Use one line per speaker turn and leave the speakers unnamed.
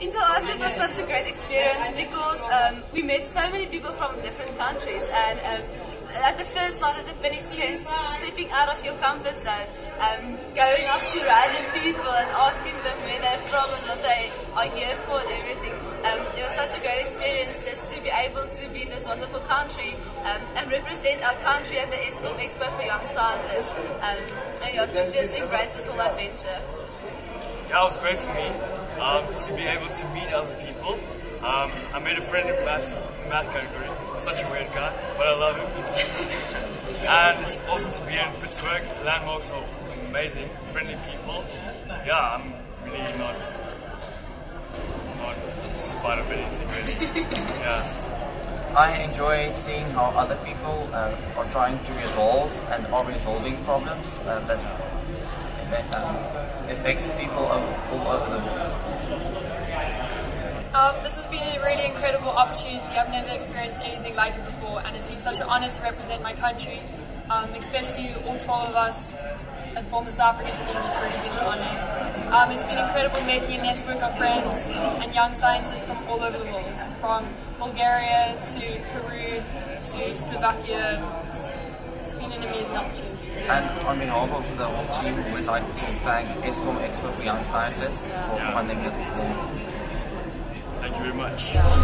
Intel ISEF was such a great experience because um, we met so many people from different countries and um, at the first night at the finish chance, stepping out of your comfort zone, um, going up to random people and asking them where they're from and what they are here for and everything. Um, it was such a great experience just to be able to be in this wonderful country um, and represent our country at the Eskom Expo for Young Scientists um, and yeah, to just embrace this whole adventure.
Yeah, it was great for me um, to be able to meet other people. Um, I made a friend in math, math category. Such a weird guy, but I love him. and it's awesome to be here in Pittsburgh. Landmarks are amazing, friendly people. Yeah, I'm really not not spite of anything really. Yeah.
I enjoy seeing how other people uh, are trying to resolve and are resolving problems uh, that, um, affects people all over the world.
Um, this has been a really incredible opportunity. I've never experienced anything like it before, and it's been such an honour to represent my country, um, especially all 12 of us that form the South African team. It's really been an honour. Um, it's been incredible making a network of friends and young scientists from all over the world, from Bulgaria to Peru to Slovakia. It's, it's been an amazing opportunity.
And on behalf of the whole team, we'd like to thank Eskom Expo for Young Scientists for
Yeah.
funding this.
Thank you very much.